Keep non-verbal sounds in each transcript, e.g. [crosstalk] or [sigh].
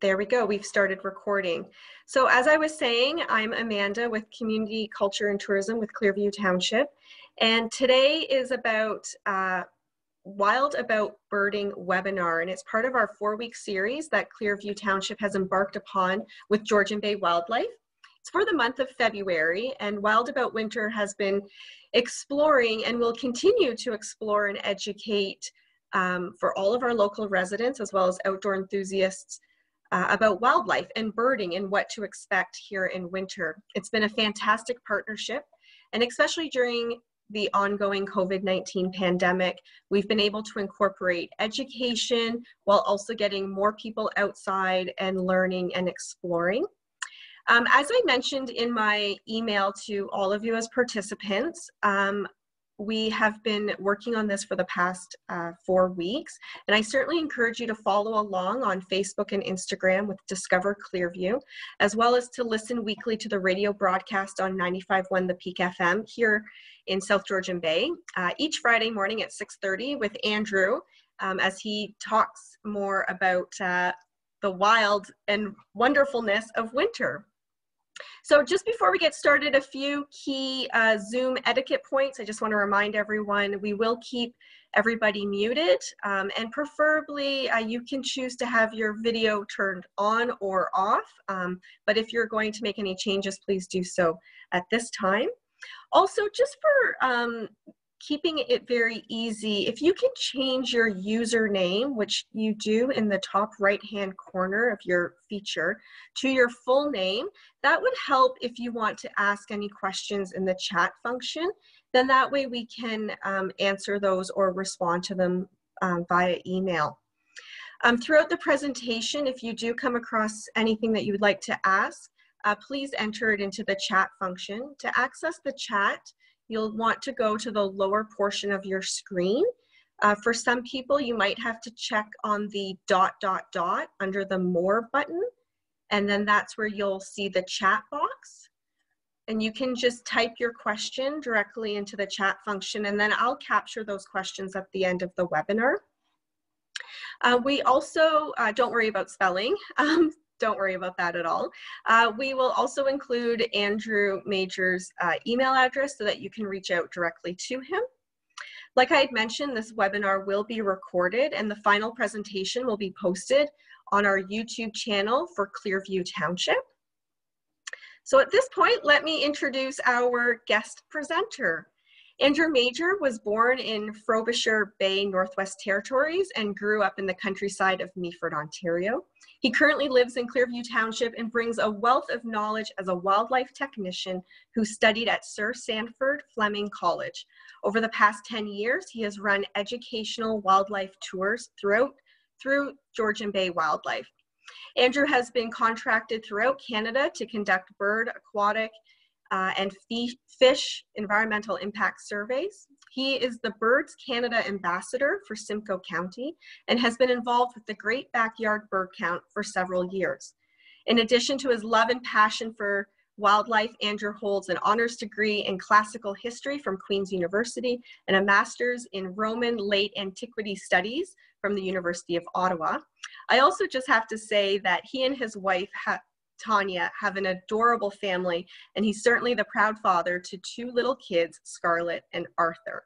There we go. We've started recording. So as I was saying, I'm Amanda with Community Culture and Tourism with Clearview Township. And today is about uh, Wild About Birding webinar. And it's part of our four-week series that Clearview Township has embarked upon with Georgian Bay Wildlife. It's for the month of February and Wild About Winter has been exploring and will continue to explore and educate um, for all of our local residents as well as outdoor enthusiasts uh, about wildlife and birding and what to expect here in winter. It's been a fantastic partnership, and especially during the ongoing COVID 19 pandemic, we've been able to incorporate education while also getting more people outside and learning and exploring. Um, as I mentioned in my email to all of you as participants, um, we have been working on this for the past uh, four weeks, and I certainly encourage you to follow along on Facebook and Instagram with Discover Clearview, as well as to listen weekly to the radio broadcast on 95.1 The Peak FM here in South Georgian Bay, uh, each Friday morning at 6.30 with Andrew um, as he talks more about uh, the wild and wonderfulness of winter. So just before we get started, a few key uh, Zoom etiquette points. I just want to remind everyone, we will keep everybody muted um, and preferably uh, you can choose to have your video turned on or off. Um, but if you're going to make any changes, please do so at this time. Also, just for um, keeping it very easy, if you can change your username, which you do in the top right hand corner of your feature, to your full name, that would help if you want to ask any questions in the chat function. Then that way we can um, answer those or respond to them um, via email. Um, throughout the presentation, if you do come across anything that you would like to ask, uh, please enter it into the chat function. To access the chat, you'll want to go to the lower portion of your screen. Uh, for some people, you might have to check on the dot, dot, dot under the more button. And then that's where you'll see the chat box. And you can just type your question directly into the chat function and then I'll capture those questions at the end of the webinar. Uh, we also, uh, don't worry about spelling, [laughs] um, don't worry about that at all. Uh, we will also include Andrew Major's uh, email address so that you can reach out directly to him. Like I had mentioned, this webinar will be recorded and the final presentation will be posted on our YouTube channel for Clearview Township. So at this point, let me introduce our guest presenter. Andrew Major was born in Frobisher Bay, Northwest Territories, and grew up in the countryside of Meaford, Ontario. He currently lives in Clearview Township and brings a wealth of knowledge as a wildlife technician who studied at Sir Sandford Fleming College. Over the past 10 years, he has run educational wildlife tours throughout through Georgian Bay Wildlife. Andrew has been contracted throughout Canada to conduct bird, aquatic, uh, and fish environmental impact surveys. He is the Birds Canada ambassador for Simcoe County and has been involved with the Great Backyard Bird Count for several years. In addition to his love and passion for wildlife, Andrew holds an honors degree in classical history from Queen's University and a master's in Roman late antiquity studies from the University of Ottawa. I also just have to say that he and his wife Tanya have an adorable family, and he's certainly the proud father to two little kids, Scarlett and Arthur.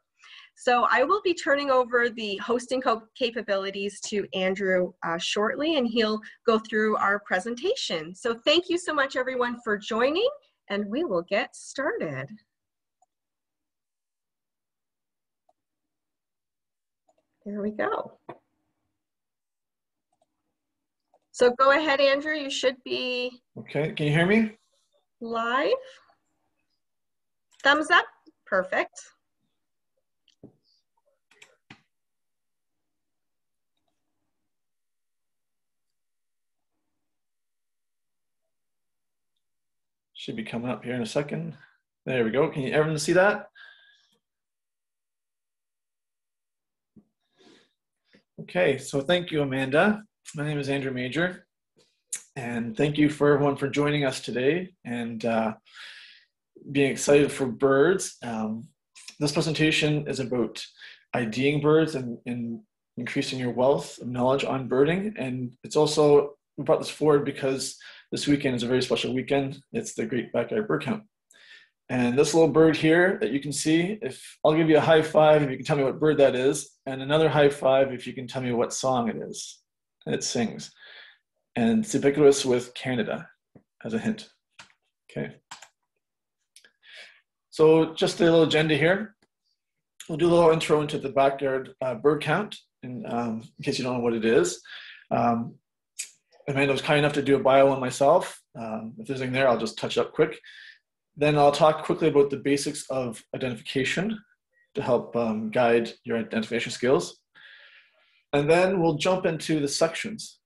So I will be turning over the hosting capabilities to Andrew uh, shortly, and he'll go through our presentation. So thank you so much, everyone, for joining, and we will get started. There we go. So go ahead, Andrew. You should be Okay, can you hear me? live. Thumbs up. Perfect. Should be coming up here in a second. There we go. Can you everyone see that? Okay, so thank you, Amanda. My name is Andrew Major, and thank you for everyone for joining us today and uh, being excited for birds. Um, this presentation is about IDing birds and, and increasing your wealth of knowledge on birding, and it's also we brought this forward because this weekend is a very special weekend. It's the Great Backyard Bird Count. And this little bird here that you can see, if I'll give you a high five if you can tell me what bird that is, and another high five if you can tell me what song it is. It sings. And it's ubiquitous with Canada as a hint. Okay. So just a little agenda here. We'll do a little intro into the backyard uh, bird count, in, um, in case you don't know what it is. Um, Amanda was kind enough to do a bio on myself. Um, if there's anything there, I'll just touch up quick. Then I'll talk quickly about the basics of identification to help um, guide your identification skills. And then we'll jump into the sections.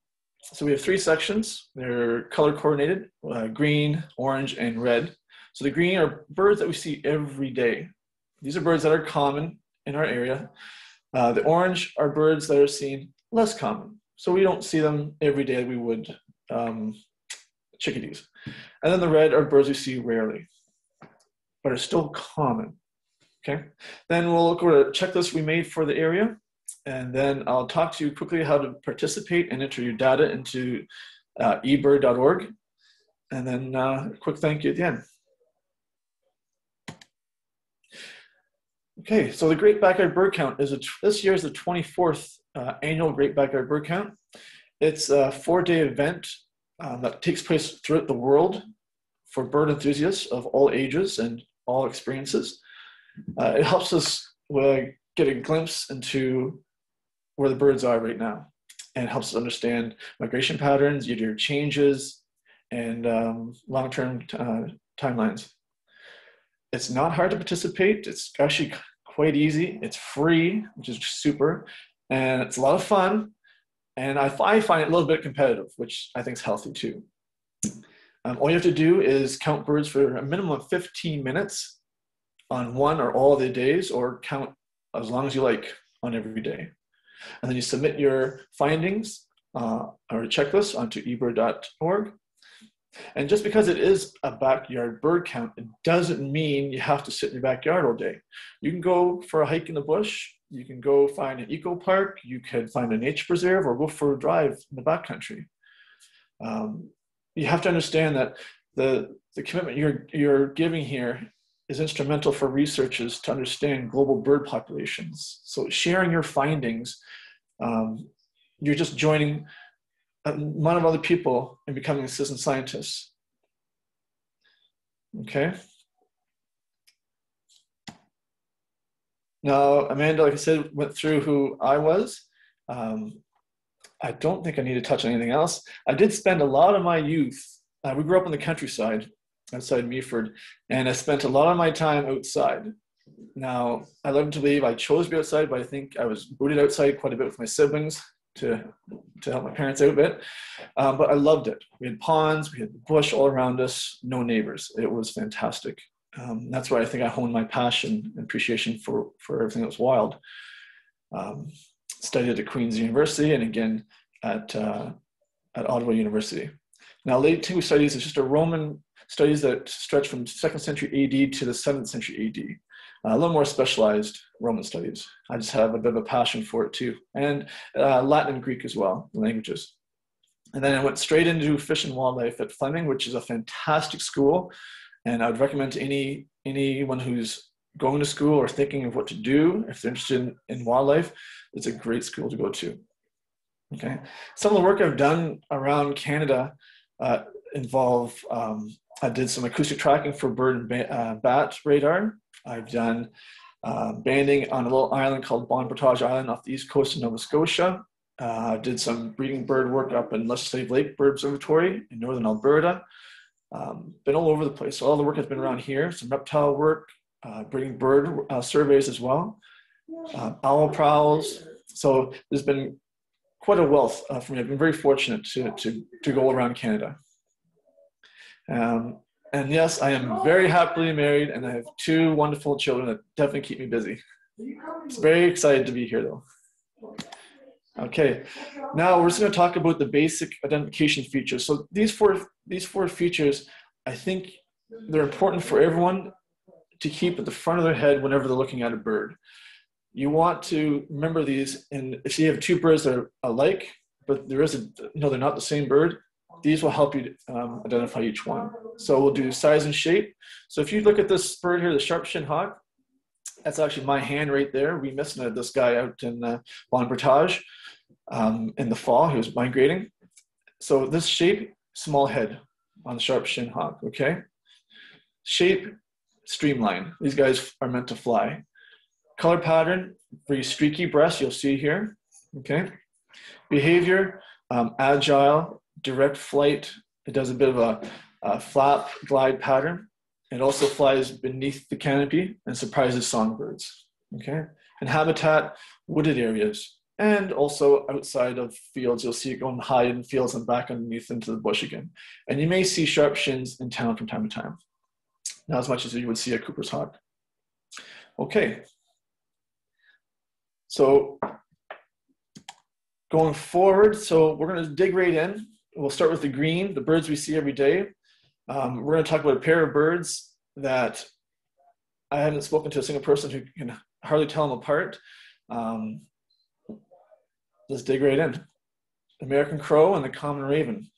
So we have three sections. They're color coordinated, uh, green, orange, and red. So the green are birds that we see every day. These are birds that are common in our area. Uh, the orange are birds that are seen less common. So we don't see them every day we would um, chickadees. And then the red are birds we see rarely but are still common. Okay, then we'll look at a checklist we made for the area, and then I'll talk to you quickly how to participate and enter your data into uh, ebird.org, and then uh, a quick thank you at the end. Okay, so the Great Backyard Bird Count is a, this year is the 24th uh, annual Great Backyard Bird Count. It's a four-day event um, that takes place throughout the world for bird enthusiasts of all ages and all experiences. Uh, it helps us uh, get a glimpse into where the birds are right now and helps us understand migration patterns, year-to-year changes, and um, long-term uh, timelines. It's not hard to participate. It's actually quite easy. It's free, which is super, and it's a lot of fun. And I, I find it a little bit competitive, which I think is healthy too. Um, all you have to do is count birds for a minimum of 15 minutes on one or all of the days, or count as long as you like on every day. And then you submit your findings uh, or checklist onto ebird.org. And just because it is a backyard bird count, it doesn't mean you have to sit in your backyard all day. You can go for a hike in the bush, you can go find an eco park, you can find a nature preserve, or go for a drive in the backcountry. Um, you have to understand that the, the commitment you're, you're giving here is instrumental for researchers to understand global bird populations. So sharing your findings, um, you're just joining a lot of other people and becoming a citizen scientist. Okay. Now, Amanda, like I said, went through who I was. Um, I don't think I need to touch on anything else. I did spend a lot of my youth, uh, we grew up in the countryside outside Meaford, and I spent a lot of my time outside. Now, I love to believe I chose to be outside, but I think I was booted outside quite a bit with my siblings to, to help my parents out a bit. Um, but I loved it. We had ponds, we had bush all around us, no neighbors. It was fantastic. Um, that's why I think I honed my passion and appreciation for, for everything that was wild. Um, studied at Queen's University and again at, uh, at Ottawa University. Now, late Two studies is just a Roman studies that stretch from second century AD to the seventh century AD. Uh, a little more specialized Roman studies. I just have a bit of a passion for it too, and uh, Latin and Greek as well, languages. And then I went straight into fish and wildlife at Fleming, which is a fantastic school, and I would recommend to any anyone who's going to school or thinking of what to do if they're interested in, in wildlife it's a great school to go to. Okay, some of the work I've done around Canada uh, involve um, I did some acoustic tracking for bird and uh, bat radar. I've done uh, banding on a little island called Bon Portage Island off the east coast of Nova Scotia. Uh, did some breeding bird work up in Lesser Slave Lake Bird Observatory in northern Alberta. Um, been all over the place. So all the work has been around here. Some reptile work, uh, breeding bird uh, surveys as well uh, owl prowls. So there's been quite a wealth uh, for me. I've been very fortunate to, to, to go around Canada. Um, and yes, I am very happily married and I have two wonderful children that definitely keep me busy. It's very excited to be here though. Okay, now we're just going to talk about the basic identification features. So these four, these four features, I think they're important for everyone to keep at the front of their head whenever they're looking at a bird you want to remember these and if you have two birds that are alike but there is a, no, they're not the same bird. These will help you um, identify each one. So we'll do size and shape. So if you look at this bird here, the sharp shin hawk, that's actually my hand right there. We missed this guy out in uh, Bon Portage um, in the fall. He was migrating. So this shape, small head on the sharp shin hawk, okay? Shape, streamline. These guys are meant to fly. Color pattern, very streaky breast, you'll see here, okay? Behavior, um, agile, direct flight. It does a bit of a, a flap glide pattern. It also flies beneath the canopy and surprises songbirds. Okay, and habitat, wooded areas, and also outside of fields, you'll see it going high in fields and back underneath into the bush again. And you may see sharp shins in town from time to time. Not as much as you would see a Cooper's hawk. Okay. So going forward, so we're going to dig right in. We'll start with the green, the birds we see every day. Um, we're going to talk about a pair of birds that I haven't spoken to a single person who can hardly tell them apart. Um, let's dig right in. American crow and the common raven.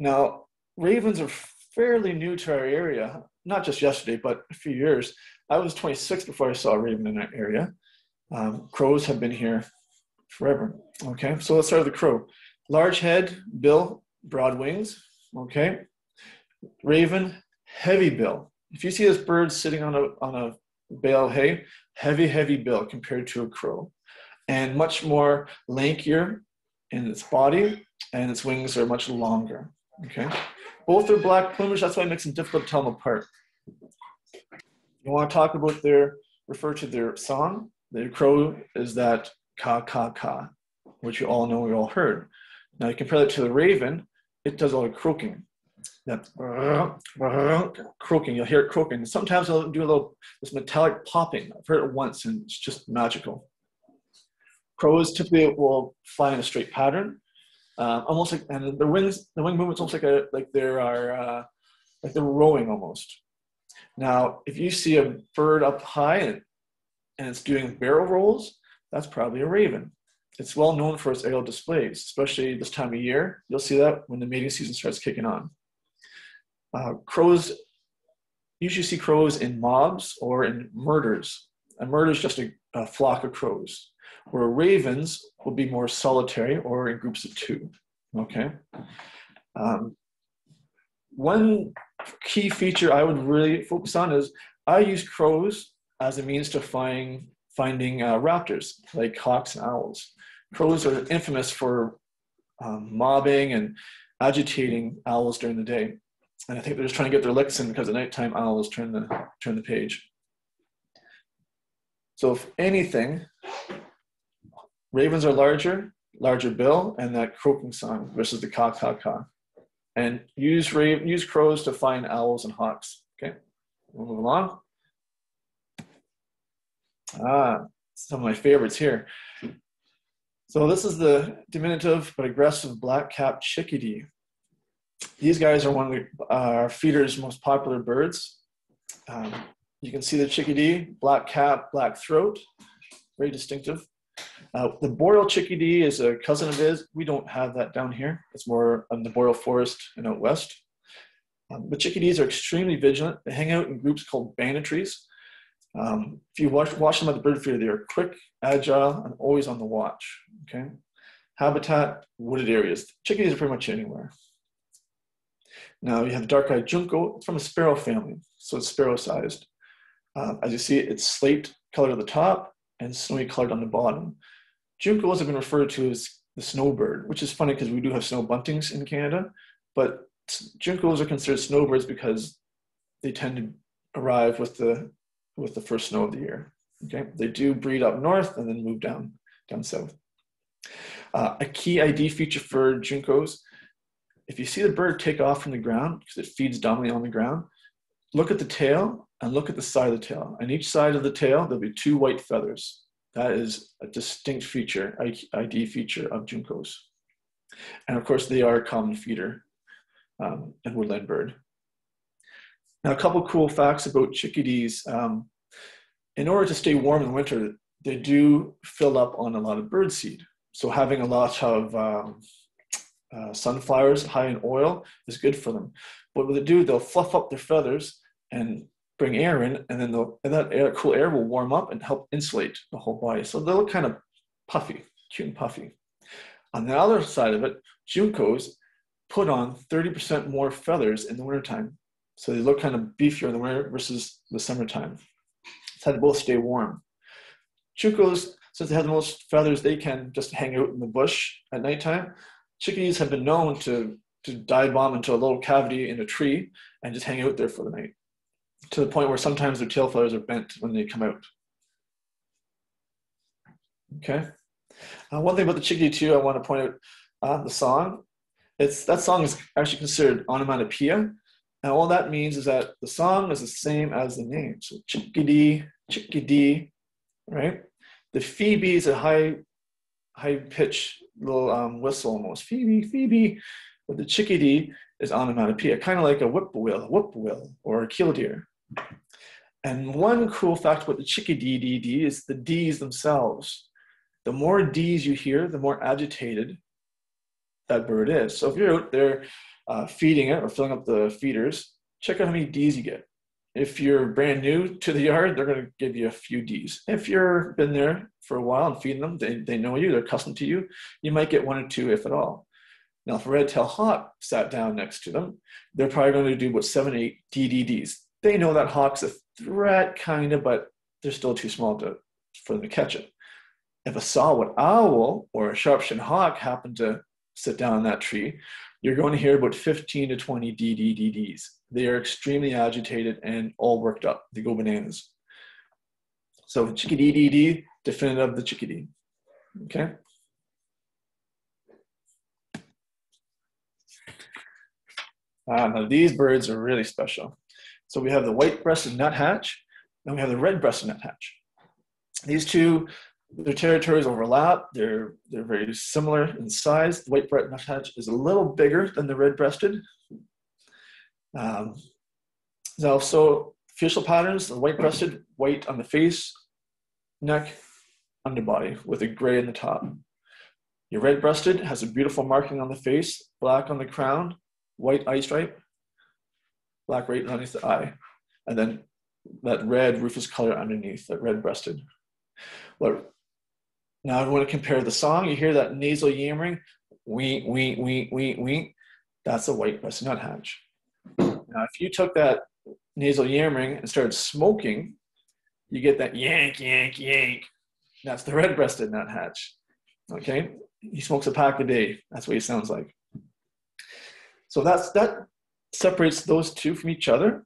Now, ravens are fairly new to our area, not just yesterday, but a few years. I was 26 before I saw a raven in our area. Um, crows have been here forever. Okay, so let's start with the crow. Large head, bill, broad wings. Okay, raven, heavy bill. If you see this bird sitting on a on a bale of hay, heavy, heavy bill compared to a crow, and much more lankier in its body, and its wings are much longer. Okay, both are black plumage. That's why it makes them difficult to tell them apart. You want to talk about their refer to their song. The crow is that ka ka ka, which you all know, we all heard. Now you compare that to the raven, it does all the croaking that croaking. You'll hear it croaking. Sometimes it'll do a little this metallic popping. I've heard it once, and it's just magical. Crows typically will fly in a straight pattern, uh, almost like, and the wings, the wing movements almost like a like there are uh, like they're rowing almost. Now, if you see a bird up high and, and it's doing barrel rolls, that's probably a raven. It's well known for its aerial displays, especially this time of year. You'll see that when the mating season starts kicking on. Uh, crows, usually see crows in mobs or in murders. A murder is just a, a flock of crows, where ravens will be more solitary or in groups of two. Okay. Um, one key feature I would really focus on is I use crows as a means to find finding uh, raptors like hawks and owls. Crows are infamous for um, mobbing and agitating owls during the day and I think they're just trying to get their licks in because at nighttime owls turn the turn the page. So if anything, ravens are larger, larger bill, and that croaking song versus the caw caw caw. And use use crows to find owls and hawks. Okay, we'll move along. Ah, some of my favorites here. So this is the diminutive but aggressive black-capped chickadee. These guys are one of our feeder's most popular birds. Um, you can see the chickadee, black cap, black throat, very distinctive. Uh, the boreal chickadee is a cousin of his. We don't have that down here. It's more in the boreal forest and out west. Um, but chickadees are extremely vigilant. They hang out in groups called banditries. Um, if you watch, watch them at the bird feeder, they are quick, agile, and always on the watch. Okay. Habitat, wooded areas. Chickadees are pretty much anywhere. Now you have dark-eyed junco it's from a sparrow family, so it's sparrow-sized. Uh, as you see, it's slate colored at the top and snowy colored on the bottom. Juncos have been referred to as the snowbird, which is funny because we do have snow buntings in Canada, but juncos are considered snowbirds because they tend to arrive with the with the first snow of the year. Okay, they do breed up north and then move down down south. Uh, a key ID feature for juncos if you see the bird take off from the ground, because it feeds dominantly on the ground, look at the tail and look at the side of the tail. On each side of the tail, there'll be two white feathers. That is a distinct feature, ID feature of juncos. And of course, they are a common feeder um, and woodland bird. Now, a couple cool facts about chickadees. Um, in order to stay warm in winter, they do fill up on a lot of bird seed. So having a lot of um, uh, sunflowers high in oil is good for them. But what they do, they'll fluff up their feathers and bring air in, and then and that air, cool air will warm up and help insulate the whole body. So they look kind of puffy, cute and puffy. On the other side of it, juncos put on 30% more feathers in the wintertime. So they look kind of beefier in the winter versus the summertime. So they both stay warm. Juncos, since they have the most feathers, they can just hang out in the bush at nighttime. Chickadees have been known to, to dive bomb into a little cavity in a tree and just hang out there for the night to the point where sometimes their tail feathers are bent when they come out. Okay. Uh, one thing about the chickadee too, I want to point out uh, the song. It's that song is actually considered onomatopoeia, and all that means is that the song is the same as the name. So chickadee, chickadee, right? The phoebe is a high, high pitch little um, whistle almost. Phoebe, Phoebe. But the chickadee is onomatopoeia, kind of like a whippoorwill, whippoorwill, or a killdeer. And one cool fact about the chickadee DD is the D's themselves. The more D's you hear, the more agitated that bird is. So if you're out there uh, feeding it or filling up the feeders, check out how many D's you get. If you're brand new to the yard, they're going to give you a few D's. If you've been there for a while and feeding them, they, they know you, they're accustomed to you, you might get one or two, if at all. Now, if a red-tailed hawk sat down next to them, they're probably going to do what seven, eight DDDs they know that hawk's a threat, kind of, but they're still too small to, for them to catch it. If a saw-whet owl or a sharp-shinned hawk happened to sit down in that tree, you're going to hear about 15 to 20 DDDDs. They are extremely agitated and all worked up. They go bananas. So chickadee DD, definitive of the chickadee. Okay. Uh, now these birds are really special. So we have the white-breasted nuthatch, and we have the red-breasted nuthatch. These two, their territories overlap. They're, they're very similar in size. The white-breasted nuthatch is a little bigger than the red-breasted. Um, now, so facial patterns, the white-breasted, white on the face, neck, underbody, with a gray in the top. Your red-breasted has a beautiful marking on the face, black on the crown, white eye stripe, black right underneath the eye, and then that red rufous color underneath, that red breasted. What, now I want to compare the song. You hear that nasal yammering, wee, wee, wee, wee, wee. That's a white breasted nuthatch. Now, if you took that nasal yammering and started smoking, you get that yank, yank, yank. That's the red breasted nuthatch. Okay? He smokes a pack a day. That's what he sounds like. So that's that separates those two from each other.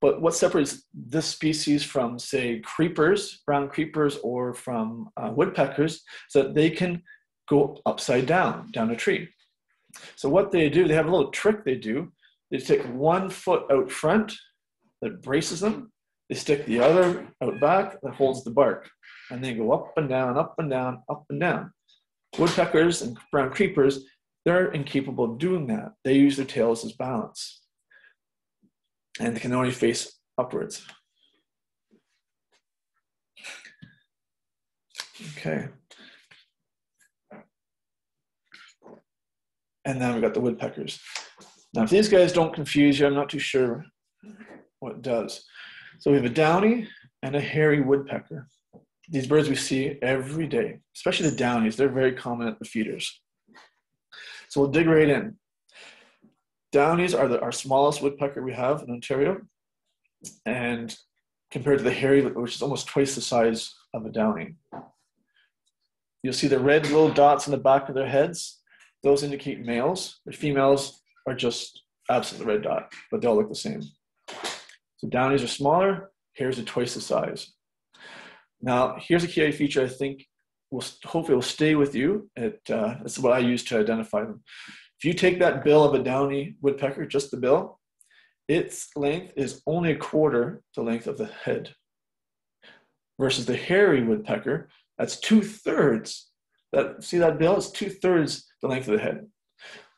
But what separates this species from, say, creepers, brown creepers, or from uh, woodpeckers is that they can go upside down, down a tree. So what they do, they have a little trick they do. They take one foot out front that braces them. They stick the other out back that holds the bark. And they go up and down, up and down, up and down. Woodpeckers and brown creepers, they're incapable of doing that. They use their tails as balance. And they can only face upwards. Okay. And then we've got the woodpeckers. Now, if these guys don't confuse you, I'm not too sure what does. So we have a downy and a hairy woodpecker. These birds we see every day, especially the downies. They're very common at the feeders. So we'll dig right in. Downies are the, our smallest woodpecker we have in Ontario. And compared to the hairy, which is almost twice the size of a downy. You'll see the red little dots in the back of their heads. Those indicate males. The females are just absent the red dot, but they all look the same. So downies are smaller, hairs are twice the size. Now, here's a key feature I think will hopefully will stay with you. It, uh, that's what I use to identify them. If you take that bill of a downy woodpecker, just the bill, its length is only a quarter the length of the head. Versus the hairy woodpecker, that's two thirds. That see that bill is two thirds the length of the head.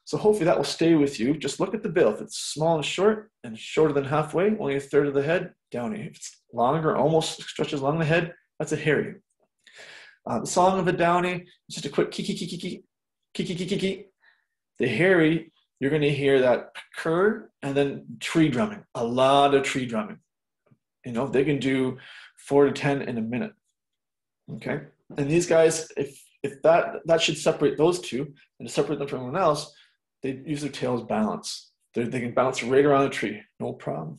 So hopefully that will stay with you. Just look at the bill. If it's small and short and shorter than halfway, only a third of the head, downy. If it's longer, almost stretches along the head, that's a hairy. Uh, the song of a downy, just a quick kiki kiki kiki kiki kiki kiki. The hairy, you're going to hear that cur and then tree drumming, a lot of tree drumming. You know, they can do four to 10 in a minute. Okay. And these guys, if, if that, that should separate those two and separate them from everyone else, they use their tails balance. They're, they can bounce right around a tree, no problem.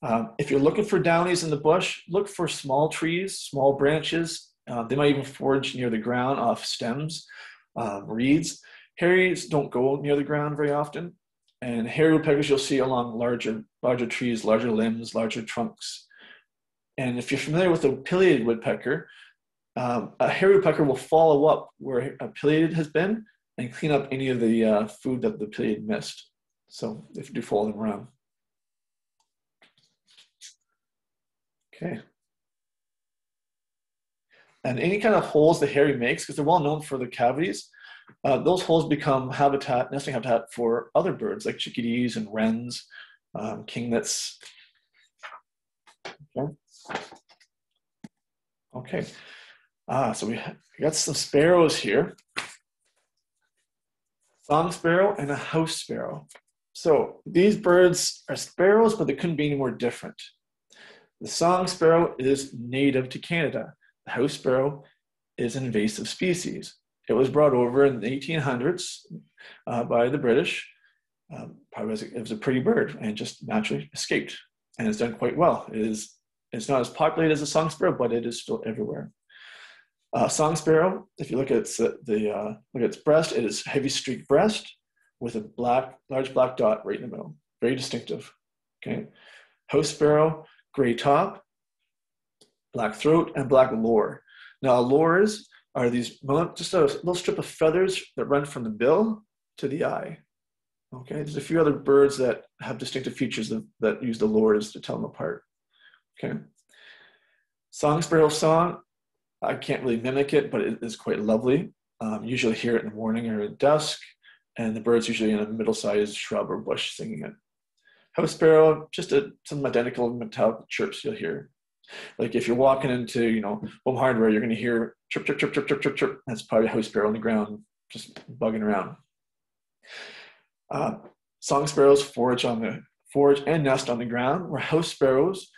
Um, if you're looking for downies in the bush, look for small trees, small branches. Uh, they might even forage near the ground off stems, um, reeds. Hairies don't go near the ground very often. And hairy woodpeckers you'll see along larger, larger trees, larger limbs, larger trunks. And if you're familiar with a pileated woodpecker, um, a hairy woodpecker will follow up where a pileated has been and clean up any of the uh, food that the pileated missed. So if you do follow them around. Okay. And any kind of holes the hairy makes, because they're well known for the cavities, uh, those holes become habitat, nesting habitat for other birds like chickadees and wrens, um, kinglets. Okay. Okay. Ah, so we got some sparrows here. Song sparrow and a house sparrow. So these birds are sparrows, but they couldn't be any more different. The song sparrow is native to Canada. The house sparrow is an invasive species. It was brought over in the 1800s uh, by the British. Um, probably was a, it was a pretty bird and just naturally escaped and has done quite well. It is it's not as populated as a song sparrow, but it is still everywhere. Uh, song sparrow, if you look at its, the uh, look at its breast, it is heavy streaked breast with a black, large black dot right in the middle. Very distinctive. Okay. House sparrow, gray top, black throat, and black lore. Now, lores are these just a little strip of feathers that run from the bill to the eye. Okay, there's a few other birds that have distinctive features that, that use the lores to tell them apart. Okay, song sparrow song. I can't really mimic it, but it is quite lovely. Um, usually hear it in the morning or at dusk, and the bird's usually in a middle-sized shrub or bush singing it. House sparrow, just a, some identical metallic chirps you'll hear. Like if you're walking into, you know, home hardware, you're going to hear chirp, chirp, chirp, chirp, chirp, chirp, chirp. That's probably a house sparrow on the ground, just bugging around. Uh, song sparrows forage on the forage and nest on the ground, where house sparrows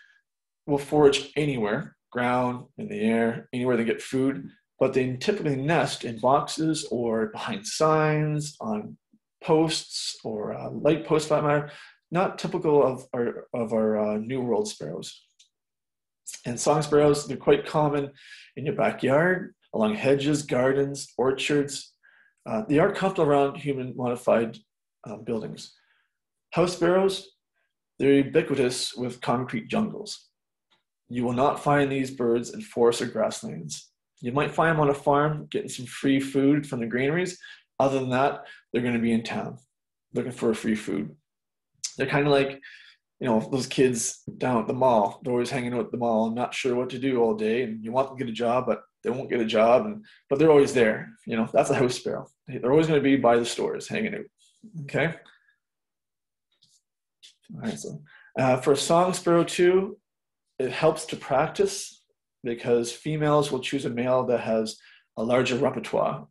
will forage anywhere, ground, in the air, anywhere they get food. But they typically nest in boxes or behind signs, on posts or uh, light posts, for that matter, not typical of our, of our uh, New World sparrows. And song sparrows, they're quite common in your backyard, along hedges, gardens, orchards. Uh, they are comfortable around human modified um, buildings. House sparrows, they're ubiquitous with concrete jungles. You will not find these birds in forests or grasslands. You might find them on a farm getting some free food from the granaries. Other than that, they're going to be in town looking for free food they're kind of like you know those kids down at the mall they're always hanging out at the mall not sure what to do all day and you want them to get a job but they won't get a job and but they're always there you know that's a house sparrow. They're always going to be by the stores hanging out okay? All right so uh, for song sparrow too it helps to practice because females will choose a male that has a larger repertoire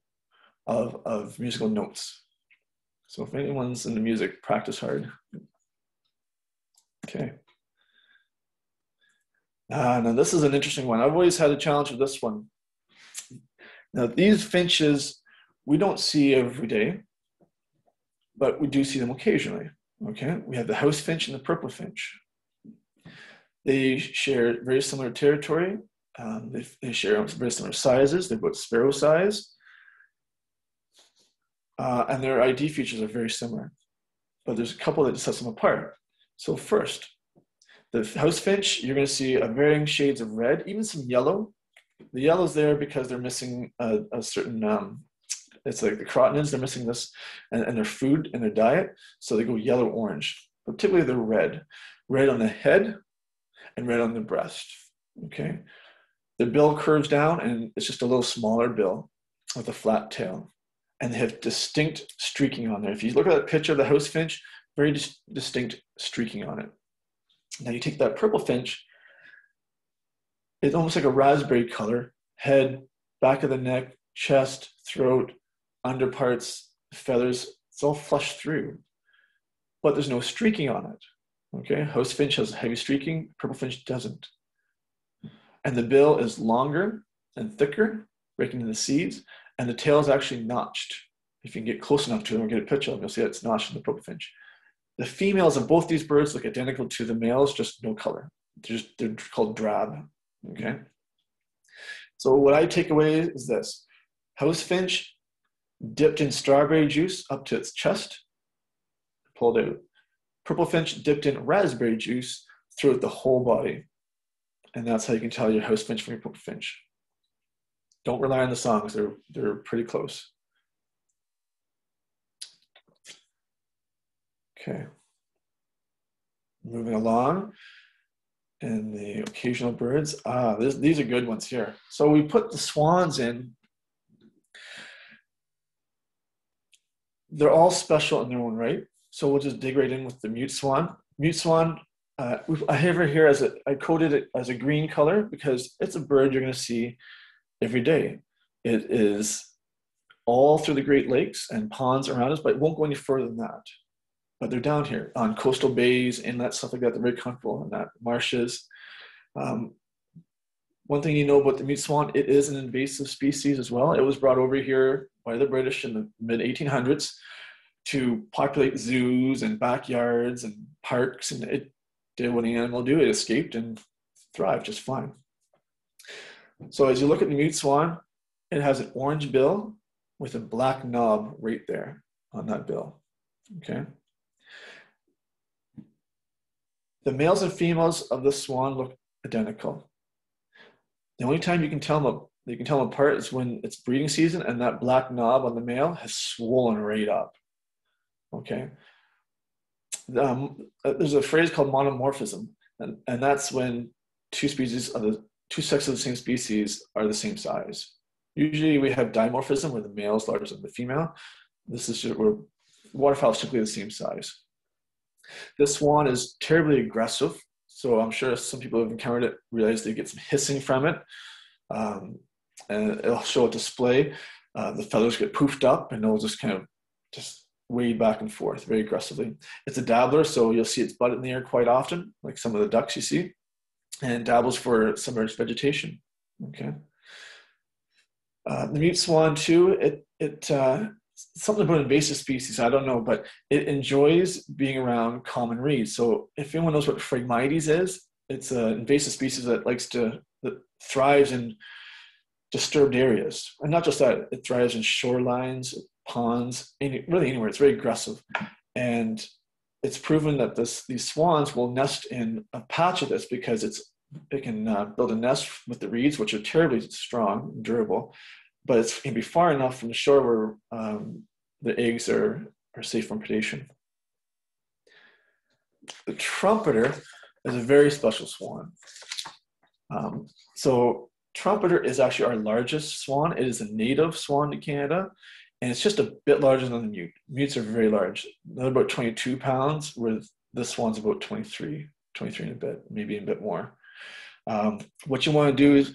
of, of musical notes. So if anyone's into music practice hard Okay. Uh, now this is an interesting one. I've always had a challenge with this one. Now these finches, we don't see every day, but we do see them occasionally. Okay, we have the house finch and the purple finch. They share very similar territory. Um, they, they, share very similar sizes. They're both sparrow size. Uh, and their ID features are very similar. But there's a couple that sets them apart. So first, the house finch, you're going to see a varying shades of red, even some yellow. The yellow's there because they're missing a, a certain, um, it's like the carotenoids, they're missing this and, and their food and their diet. So they go yellow orange, but typically they're red. Red on the head and red on the breast, okay? The bill curves down and it's just a little smaller bill with a flat tail. And they have distinct streaking on there. If you look at that picture of the house finch, very dis- distinct streaking on it. Now you take that purple finch, it's almost like a raspberry color, head, back of the neck, chest, throat, underparts, feathers, it's all flushed through. But there's no streaking on it. Okay, house finch has heavy streaking, purple finch doesn't. And the bill is longer and thicker, breaking in the seeds, and the tail is actually notched. If you can get close enough to them or get a picture of them, you'll see it's notched in the purple finch. The females of both these birds look identical to the males, just no color. They're, just, they're called drab. Okay. So what I take away is this: house finch dipped in strawberry juice up to its chest, pulled out. Purple finch dipped in raspberry juice throughout the whole body. And that's how you can tell your house finch from your purple finch. Don't rely on the songs, they're, they're pretty close. Okay. Moving along. And the occasional birds. Ah, this, these are good ones here. So we put the swans in. They're all special in their own right. So we'll just dig right in with the mute swan. Mute swan, uh, I have it here as a, I coded it as a green color because it's a bird you're going to see every day. It is all through the Great Lakes and ponds around us, but it won't go any further than that but they're down here on coastal bays, inlets, stuff like that. They're very comfortable in that marshes. Um, one thing you know about the mute swan, it is an invasive species as well. It was brought over here by the British in the mid 1800s to populate zoos and backyards and parks, and it did what an animal do. It escaped and thrived just fine. So as you look at the mute swan, it has an orange bill with a black knob right there on that bill. Okay. The males and females of the swan look identical. The only time you can tell them you can tell them apart is when it's breeding season and that black knob on the male has swollen right up. Okay. Um, uh, there's a phrase called monomorphism, and, and that's when two species of the two sexes of the same species are the same size. Usually we have dimorphism where the male is larger than the female. This is where waterfowl is typically the same size. This swan is terribly aggressive, so I'm sure some people have encountered it realize they get some hissing from it, um, and it'll show a display. Uh, the feathers get poofed up, and it'll just kind of just wade back and forth very aggressively. It's a dabbler, so you'll see its butt in the air quite often, like some of the ducks you see, and dabbles for submerged vegetation. Okay. Uh, the mute swan too. It it uh, something about invasive species, I don't know, but it enjoys being around common reeds. So if anyone knows what Phragmites is, it's an invasive species that likes to, that thrives in disturbed areas. And not just that, it thrives in shorelines, ponds, any, really anywhere. It's very aggressive. And it's proven that this, these swans will nest in a patch of this because it's it can uh, build a nest with the reeds, which are terribly strong and durable, but it can be far enough from the shore where um, the eggs are, are safe from predation. The trumpeter is a very special swan. Um, so trumpeter is actually our largest swan. It is a native swan to Canada, and it's just a bit larger than the mute. Mutes are very large. They're about 22 pounds, where this swan's about 23, 23 and a bit, maybe a bit more. Um, what you want to do is,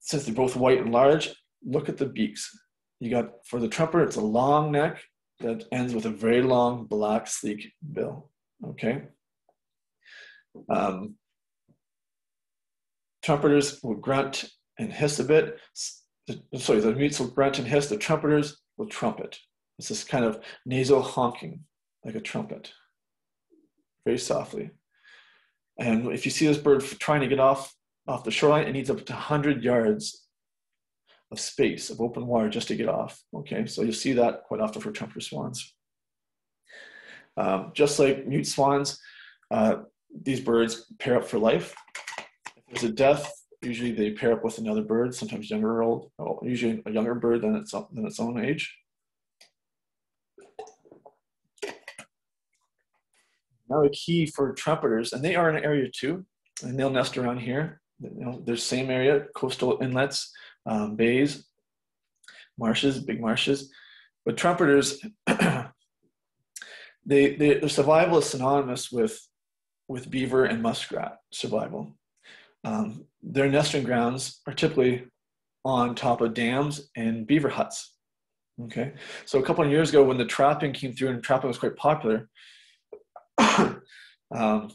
since they're both white and large, look at the beaks. You got for the trumpeter, it's a long neck that ends with a very long black sleek bill. Okay. Um, trumpeters will grunt and hiss a bit. Sorry, the mutes will grunt and hiss. The trumpeters will trumpet. It's this kind of nasal honking, like a trumpet, very softly. And if you see this bird trying to get off off the shoreline, it needs up to 100 yards of space, of open water just to get off. Okay, so you'll see that quite often for trumpeter swans. Um, just like mute swans, uh, these birds pair up for life. If there's a death, usually they pair up with another bird, sometimes younger or old, usually a younger bird than its, than its own age. Now the key for trumpeters, and they are in an area too, and they'll nest around here. You know, there's same area, coastal inlets, um, bays, marshes, big marshes. But trumpeters, [clears throat] they, they, their survival is synonymous with, with beaver and muskrat survival. Um, their nesting grounds are typically on top of dams and beaver huts. Okay, so a couple of years ago when the trapping came through and trapping was quite popular, [clears throat] um,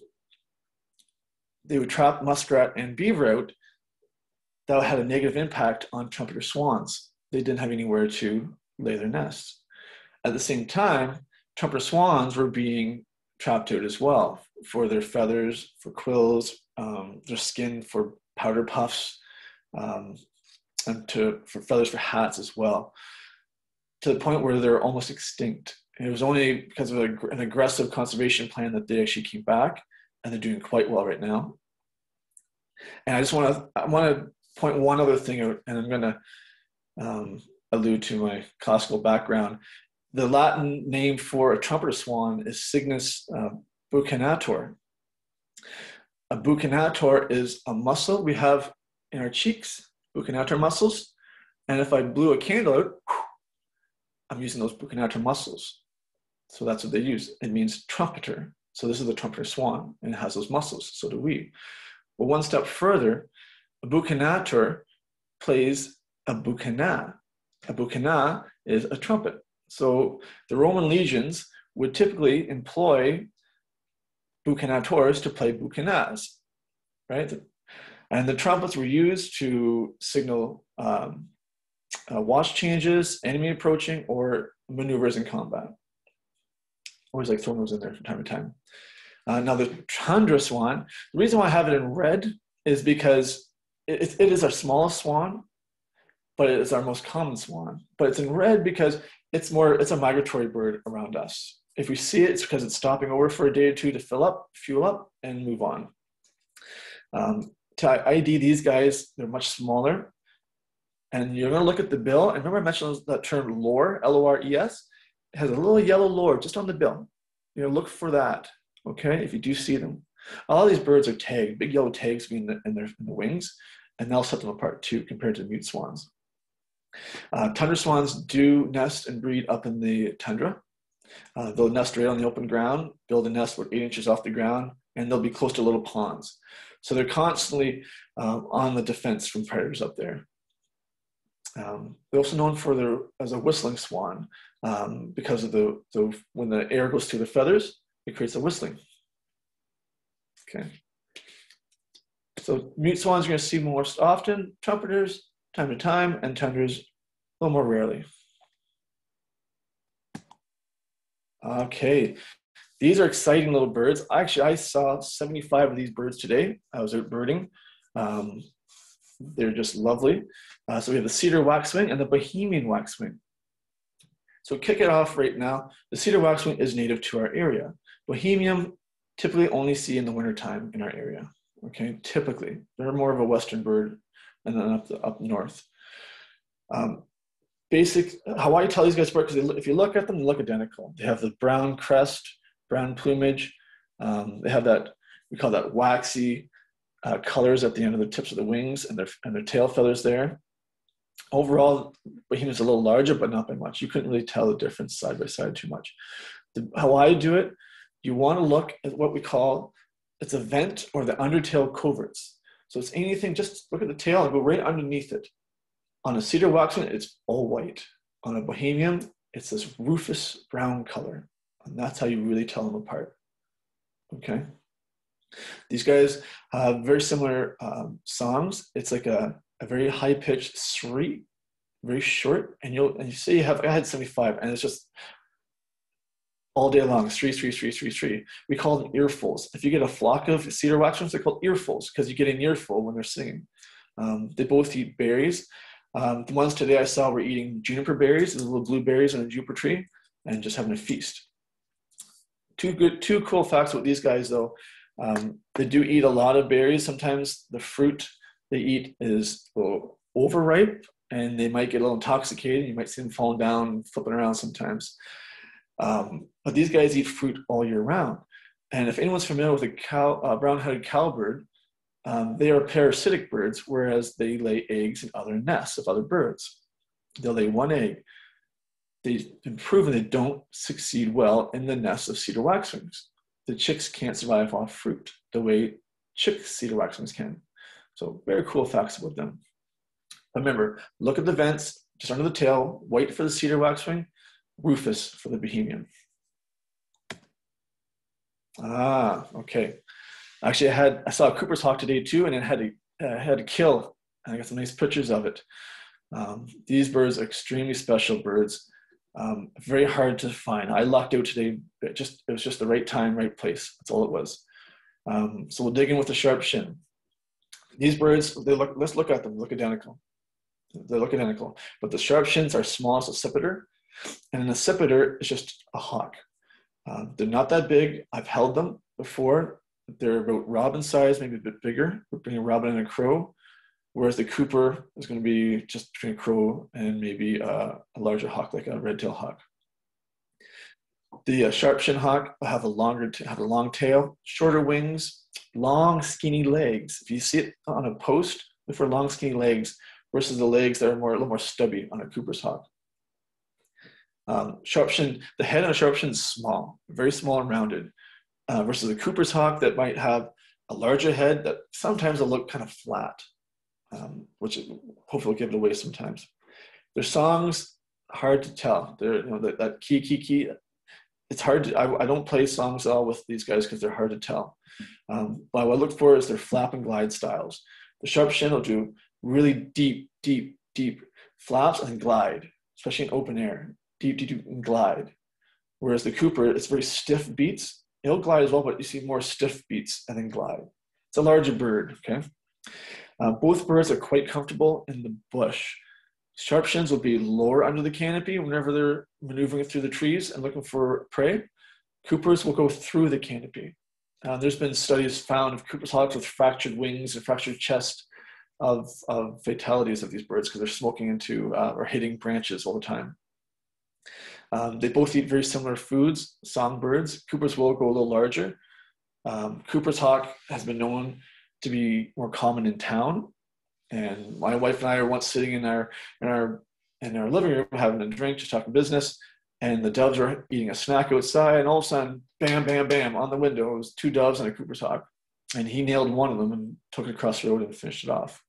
they would trap muskrat and beaver out. That had a negative impact on trumpeter swans. They didn't have anywhere to lay their nests. At the same time, trumpeter swans were being trapped out as well for their feathers, for quills, um, their skin for powder puffs, um, and to for feathers for hats as well, to the point where they're almost extinct. And it was only because of an aggressive conservation plan that they actually came back, and they're doing quite well right now. And I just want to I want to point one other thing and I'm going to um, allude to my classical background. The Latin name for a trumpeter swan is Cygnus uh, buccinator. A buccinator is a muscle we have in our cheeks, buccinator muscles. And if I blew a candle out, I'm using those buccinator muscles. So that's what they use. It means trumpeter. So this is the trumpeter swan, and it has those muscles. So do we. But one step further, a buccinator plays a buccina. A buccina is a trumpet. So the Roman legions would typically employ buccinators to play buccinas, right? And the trumpets were used to signal um, uh, watch changes, enemy approaching, or maneuvers in combat. Always like throwing those in there from time to time. Uh, now the tundra swan, the reason why I have it in red is because it, it is our smallest swan, but it is our most common swan. But it's in red because it's more it's a migratory bird around us. If we see it, it's because it's stopping over for a day or two to fill up, fuel up, and move on. Um, to ID these guys, they're much smaller. And you're going to look at the bill. And remember I mentioned that term lore, L-O-R-E-S? It has a little yellow lore just on the bill. You know, look for that, okay, if you do see them. A lot of these birds are tagged, big yellow tags in, the, in, their, in the wings, and they'll set them apart too compared to mute swans. Uh, tundra swans do nest and breed up in the tundra. Uh, they'll nest right on the open ground, build a nest about eight inches off the ground, and they'll be close to little ponds. So they're constantly um, on the defense from predators up there. Um, they're also known for their as a whistling swan um, because of the, the when the air goes through the feathers, it creates a whistling. Okay. So mute swans you're going to see most often, trumpeters time to time, and tundras a little more rarely. Okay, these are exciting little birds. Actually, I saw 75 of these birds today. I was out birding. Um, they're just lovely. Uh, so we have the cedar waxwing and the Bohemian waxwing. So kick it off right now. The cedar waxwing is native to our area. Bohemian typically only see in the wintertime in our area. Okay, typically. They're more of a western bird and then up, the, up north. Um, basic how I tell these guys work because if you look at them, they look identical. They have the brown crest, brown plumage. Um, they have that we call that waxy uh, colors at the end of the tips of the wings and their and their tail feathers there. Overall, Bohemian's a little larger, but not by much. You couldn't really tell the difference side by side too much. The, how I do it, you want to look at what we call it's a vent or the undertail coverts. So it's anything, just look at the tail and go right underneath it. On a cedar waxwing, it's all white. On a bohemian, it's this rufous brown color. And that's how you really tell them apart. Okay. These guys have very similar um, songs. It's like a, a very high pitched sri, very short. And you'll and you see you have I had 75 and it's just all day long, three, three, three, three, three. We call them earfuls. If you get a flock of cedar waxwings, they're called earfuls because you get an earful when they're singing. Um, they both eat berries. Um, the ones today I saw were eating juniper berries, the little blueberries on a juniper tree, and just having a feast. Two good, two cool facts about these guys though. Um, they do eat a lot of berries. Sometimes the fruit they eat is overripe, and they might get a little intoxicated. You might see them falling down, flipping around sometimes. Um, but these guys eat fruit all year round. And if anyone's familiar with a cow, uh, brown-headed cowbird, um, they are parasitic birds, whereas they lay eggs in other nests of other birds. They'll lay one egg. They've been proven they don't succeed well in the nests of cedar waxwings. The chicks can't survive off fruit the way chick cedar waxwings can. So very cool facts about them. Remember, look at the vents just under the tail, wait for the cedar waxwing, rufous for the Bohemian. Ah, okay. Actually, I had I saw a Cooper's hawk today too, and it had a uh, had a kill. and I got some nice pictures of it. Um, these birds are extremely special birds. Um, very hard to find. I lucked out today. It just it was just the right time, right place. That's all it was. Um, so we'll dig in with the sharp shin. These birds, they look. Let's look at them. Look identical. They look identical, but the sharp shins are small as a accipiter, and an accipiter is just a hawk. Um, they're not that big. I've held them before. They're about robin size, maybe a bit bigger, between a robin and a crow. Whereas the Cooper is going to be just between a crow and maybe uh, a larger hawk, like a red tail hawk. The uh, sharp shin hawk have a longer, have a long tail, shorter wings, long skinny legs. If you see it on a post, look for long skinny legs versus the legs that are more a little more stubby on a Cooper's hawk. Um, sharp shin, the head on a Sharpshin is small, very small and rounded, uh, versus a Cooper's hawk that might have a larger head that sometimes will look kind of flat um, which hopefully will give it away sometimes. Their songs hard to tell. They're you know that, that key key key. It's hard to. I, I don't play songs at all with these guys because they're hard to tell. Um, but what I look for is their flap and glide styles. The sharp shin will do really deep, deep, deep flaps and glide, especially in open air, deep, deep, deep and glide. Whereas the Cooper, it's very stiff beats. It'll glide as well, but you see more stiff beats and then glide. It's a larger bird, okay? Uh, both birds are quite comfortable in the bush. Sharpshins will be lower under the canopy whenever they're maneuvering through the trees and looking for prey. Coopers will go through the canopy. Uh, there's been studies found of Cooper's hawks with fractured wings and fractured chest of, of fatalities of these birds because they're smoking into uh, or hitting branches all the time. Um, they both eat very similar foods, songbirds. Cooper's will go a little larger. Um, Cooper's hawk has been known to be more common in town. And my wife and I are once sitting in our in our in our living room having a drink, just talking business, and the doves are eating a snack outside, and all of a sudden, bam, bam, bam, on the window it was two doves and a Cooper's hawk, and he nailed one of them and took it across the road and finished it off.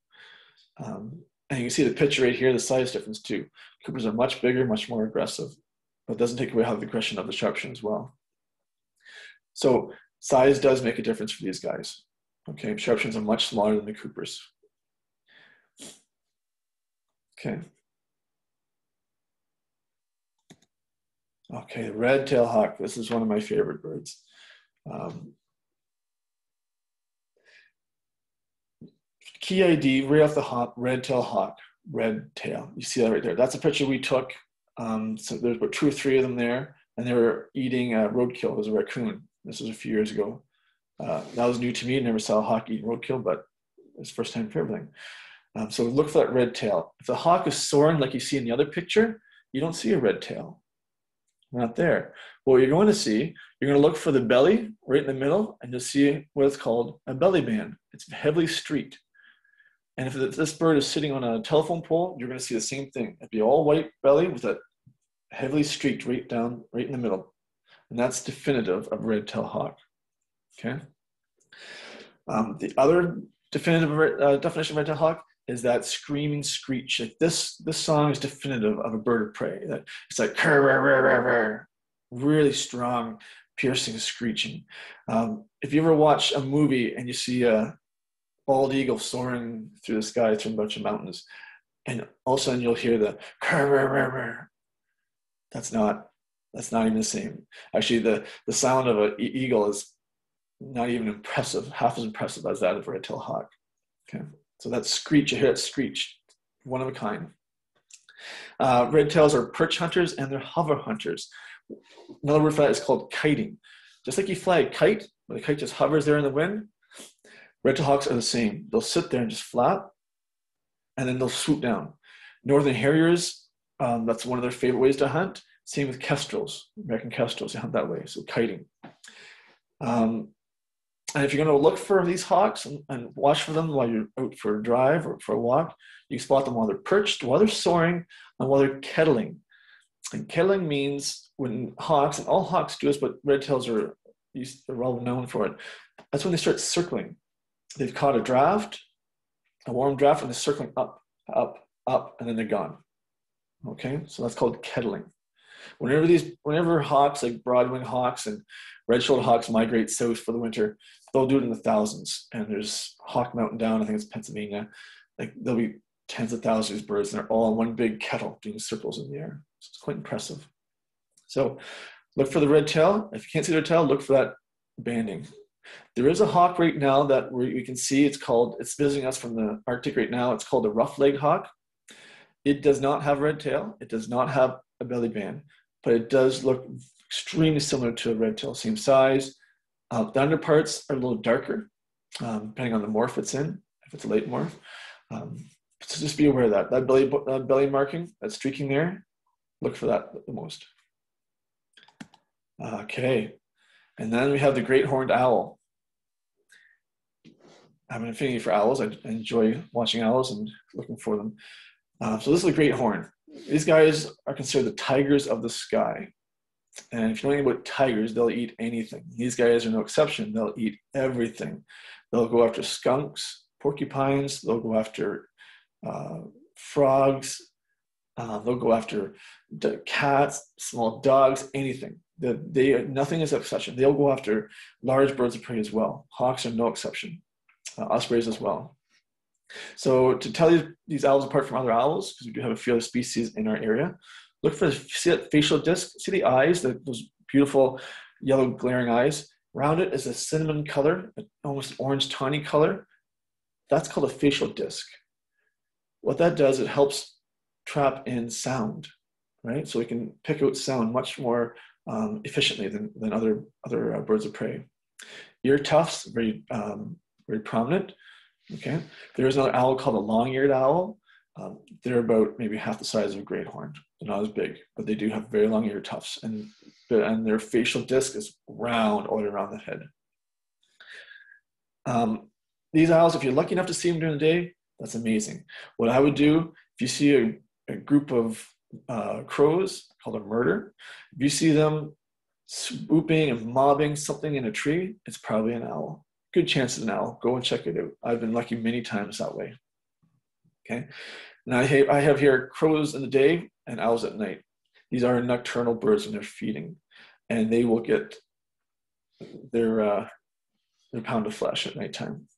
Um, and you can see the picture right here, the size difference too. Coopers are much bigger, much more aggressive, but doesn't take away the aggression of the sharpshin as well. So size does make a difference for these guys. Okay, Sharpshins are much smaller than the Coopers. Okay. Okay, red tail hawk. This is one of my favorite birds. Um, key ID right off the hop, red tail hawk, red tail. You see that right there. That's a picture we took. Um, so there's about two or three of them there, and they were eating roadkill. It was a raccoon. This was a few years ago. Uh, that was new to me. I Never saw a hawk eat roadkill, but it's first time for everything. Um, so look for that red tail. If the hawk is soaring like you see in the other picture, you don't see a red tail. Not there. what you're going to see, you're going to look for the belly right in the middle, and you'll see what it's called a belly band. It's heavily streaked. And if this bird is sitting on a telephone pole, you're going to see the same thing. It'd be all white belly with a heavily streaked right down, right in the middle. And that's definitive of red tail hawk. Okay. Um, the other definitive uh, definition of red tail hawk is that screaming screech. Like this, this song is definitive of a bird of prey. That it's like really strong, piercing screeching. Um, if you ever watch a movie and you see a bald eagle soaring through the sky through a bunch of mountains, and all of a sudden you'll hear the that's not that's not even the same. Actually, the the sound of an eagle is not even impressive, half as impressive as that of a red-tailed hawk. Okay, so that screech, you hear that screech, one of a kind. Uh, red tails are perch hunters and they're hover hunters. Another word for that is called kiting. Just like you fly a kite, when the kite just hovers there in the wind, red-tailed hawks are the same. They'll sit there and just flap, and then they'll swoop down. Northern harriers, um, that's one of their favorite ways to hunt. Same with kestrels, American kestrels, they hunt that way, so kiting. Um, and if you're going to look for these hawks and, and, watch for them while you're out for a drive or for a walk, you spot them while they're perched, while they're soaring, and while they're kettling. And kettling means when hawks, and all hawks do this, but red tails are, are well known for it, that's when they start circling. They've caught a draft, a warm draft, and they're circling up, up, up, and then they're gone. Okay, so that's called kettling. Whenever these, whenever hawks like broadwing hawks and red-shouldered hawks migrate south for the winter, they'll do it in the thousands. And there's Hawk Mountain down, I think it's Pennsylvania. Like there'll be tens of thousands of birds, and they're all in one big kettle doing circles in the air. So it's quite impressive. So look for the red tail. If you can't see their tail, look for that banding. There is a hawk right now that we can see. It's called. It's visiting us from the Arctic right now. It's called a rough-legged hawk. It does not have red tail. It does not have a belly band, but it does look extremely similar to a red tail, same size. Uh, the underparts are a little darker, um, depending on the morph it's in, if it's a late morph. Um, so just be aware of that. That belly, uh, belly marking, that streaking there, look for that the most. Okay, and then we have the great horned owl. I have an affinity for owls. I enjoy watching owls and looking for them. Uh, so this is a great horn. These guys are considered the tigers of the sky. And if you know anything about tigers, they'll eat anything. These guys are no exception. They'll eat everything. They'll go after skunks, porcupines. They'll go after uh, frogs. Uh, they'll go after cats, small dogs, anything. The, they nothing is exception. They'll go after large birds of prey as well. Hawks are no exception. Uh, ospreys as well. So to tell these, these owls apart from other owls, because we do have a few other species in our area, look for the facial disc. See the eyes, the, those beautiful yellow glaring eyes. Around it is a cinnamon color, almost orange tawny color. That's called a facial disc. What that does, it helps trap in sound, right? So we can pick out sound much more um, efficiently than, than other, other uh, birds of prey. Ear tufts, very, um, very prominent. Okay, there is another owl called a long-eared owl. Um, they're about maybe half the size of a great horn. They're not as big, but they do have very long ear tufts, and and their facial disc is round all around the head. Um, these owls, if you're lucky enough to see them during the day, that's amazing. What I would do if you see a, a group of uh, crows called a murder, if you see them swooping and mobbing something in a tree, it's probably an owl good chances now. Go and check it out. I've been lucky many times that way. Okay. Now I have, I have here crows in the day and owls at night. These are nocturnal birds when they're feeding, and they will get their uh, their pound of flesh at nighttime.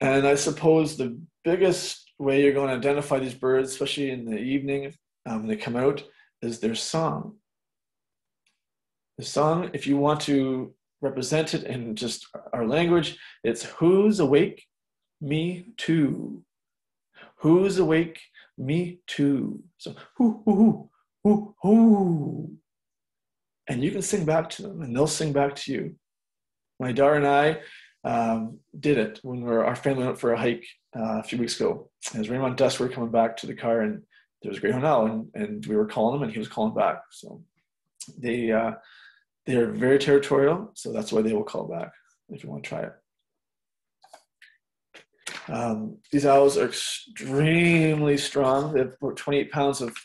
And I suppose the biggest way you're going to identify these birds, especially in the evening um, when they come out, is their song. The song, if you want to represented in just our language. It's who's awake? Me too. Who's awake? Me too. So who, who, who, who, who. And you can sing back to them and they'll sing back to you. My daughter and I um, did it when we were, our family went for a hike uh, a few weeks ago. It was raining on dusk. We were coming back to the car and there was great horn owl and, and we were calling him and he was calling back. So they, uh, they are very territorial, so that's why they will call back if you want to try it. Um, these owls are extremely strong. They have 28 pounds of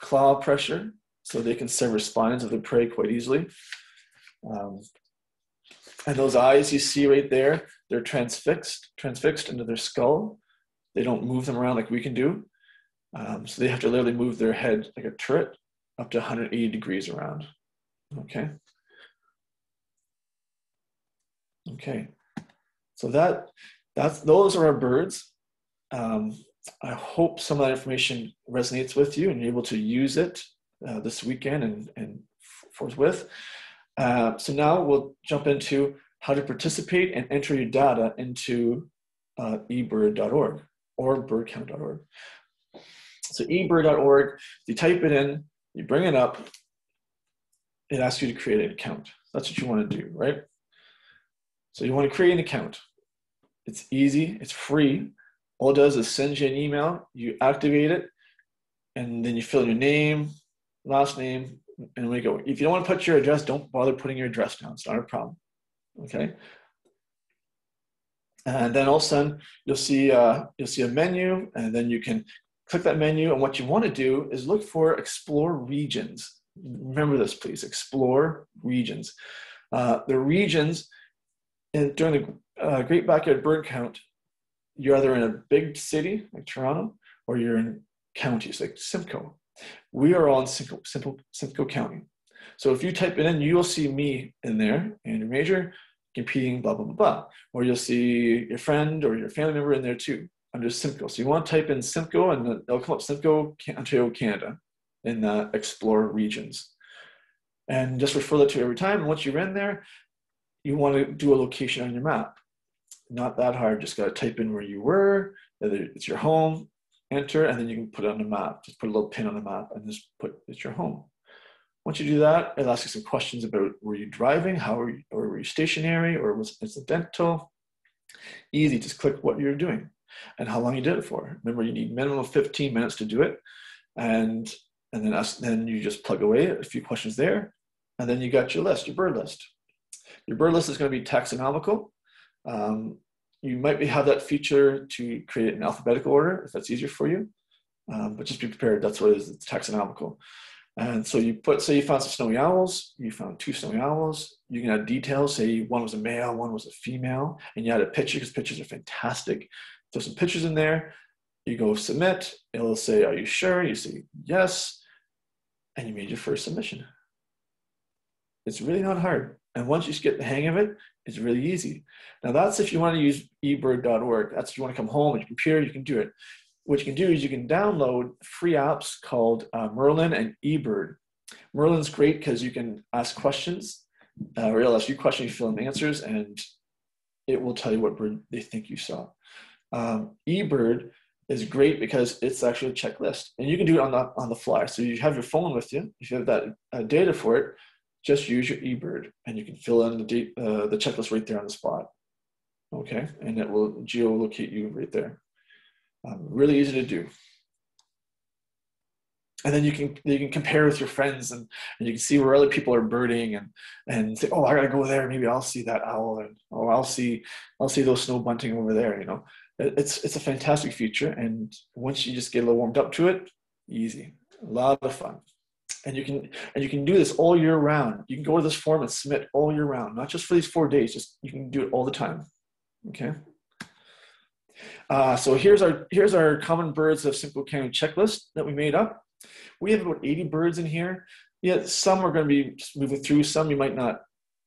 claw pressure, so they can sever spines of the prey quite easily. Um, and those eyes you see right there, they're transfixed, transfixed into their skull. They don't move them around like we can do. Um, so they have to literally move their head like a turret up to 180 degrees around. Okay. Okay, so that that's those are our birds. Um, I hope some of that information resonates with you and you're able to use it uh, this weekend and, and forthwith. Uh, so now we'll jump into how to participate and enter your data into uh, ebird.org or birdcount.org. So ebird.org, you type it in, you bring it up, it asks you to create an account. That's what you want to do, right? So you want to create an account. It's easy, it's free. All it does is send you an email, you activate it, and then you fill in your name, last name, and we go. If you don't want to put your address, don't bother putting your address down. It's not a problem. Okay. And then all of a sudden you'll see uh, you'll see a menu, and then you can click that menu. And what you want to do is look for explore regions. Remember this, please. Explore regions. Uh, the regions and during the uh, Great Backyard Bird Count, you're either in a big city like Toronto or you're in counties like Simcoe. We are all in Simcoe, Simcoe, Simcoe County. So if you type it in, you'll see me in there, Andrew Major, competing, blah, blah, blah, blah. Or you'll see your friend or your family member in there too, under Simcoe. So you want to type in Simcoe and it'll come up Simcoe, Ontario, Canada in the Explore regions. And just refer that to every time. And once you're in there, you want to do a location on your map. Not that hard, just got to type in where you were, whether it's your home, enter, and then you can put it on the map. Just put a little pin on the map and just put it's your home. Once you do that, it'll ask you some questions about were you driving, how were you, or were you stationary, or was it incidental? Easy, just click what you're doing and how long you did it for. Remember, you need minimum of 15 minutes to do it, and and then ask, then you just plug away a few questions there, and then you got your list, your bird list. Your bird list is going to be taxonomical. Um, you might have that feature to create in alphabetical order if that's easier for you. Um, but just be prepared. That's what it is. It's taxonomical. And so you put, say you found some snowy owls, you found two snowy owls, you can add details, say one was a male, one was a female, and you add a picture because pictures are fantastic. Throw some pictures in there, you go submit, it'll say, are you sure? You say yes, and you made your first submission. It's really not hard. And once you get the hang of it, it's really easy. Now that's if you want to use ebird.org. That's if you want to come home on your computer, you can do it. What you can do is you can download free apps called uh, Merlin and eBird. Merlin's great because you can ask questions, uh, or it'll ask you questions, you fill in answers, and it will tell you what bird they think you saw. Um, eBird is great because it's actually a checklist, and you can do it on the on the fly. So you have your phone with you. If you have that uh, data for it, just use your eBird and you can fill in the, uh, the checklist right there on the spot. Okay, and it will geolocate you right there. Um, really easy to do. And then you can you can compare with your friends and, and you can see where other people are birding and and say, oh, I gotta go there. Maybe I'll see that owl and oh, I'll see I'll see those snow bunting over there. You know, it's it's a fantastic feature. And once you just get a little warmed up to it, easy, a lot of fun and you can and you can do this all year round. You can go to this form and submit all year round not just for these four days just you can do it all the time okay? Uh, so here's our here's our common birds of simcoe county checklist that we made up. We have about 80 birds in here. Yeah some are going to be just moving through some you might not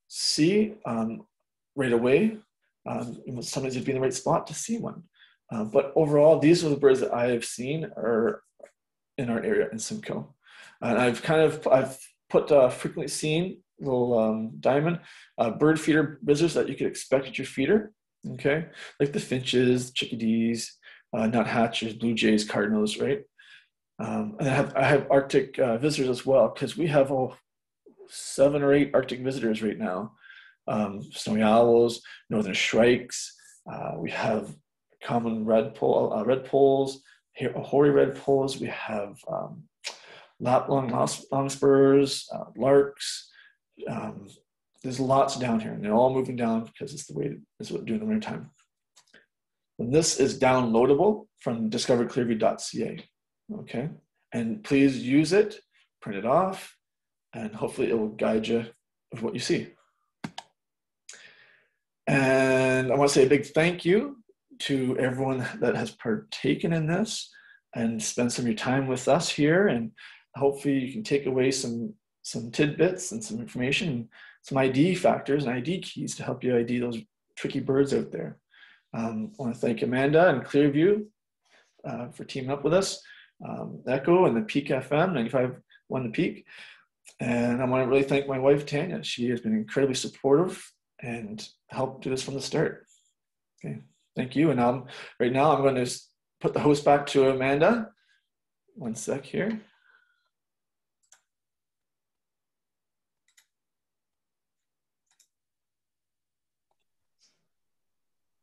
see um, right away. Um, sometimes you'd be in the right spot to see one. Uh, but overall these are the birds that i have seen are in our area in simcoe and I've kind of I've put a frequently seen little um, diamond uh, bird feeder visitors that you could expect at your feeder. Okay, like the finches, chickadees, uh, nuthatches, blue jays, cardinals, right? Um, and I have I have Arctic uh, visitors as well because we have oh, seven or eight Arctic visitors right now. Um, snowy owls, northern shrikes. Uh, we have common redpoll, uh, redpolls, hoary redpolls. We have um, Lapland longspurs, uh, larks. Um, there's lots down here, and they're all moving down because it's the way it's what do in the wintertime. And this is downloadable from discoverclearview.ca. Okay, and please use it, print it off, and hopefully it will guide you of what you see. And I want to say a big thank you to everyone that has partaken in this and spent some of your time with us here and hopefully you can take away some some tidbits and some information, some ID factors and ID keys to help you ID those tricky birds out there. Um, I want to thank Amanda and Clearview uh, for teaming up with us, um, Echo and the Peak FM 95 one the Peak. And I want to really thank my wife Tanya. She has been incredibly supportive and helped do this from the start. Okay, thank you. And um, right now I'm going to put the host back to Amanda. One sec here.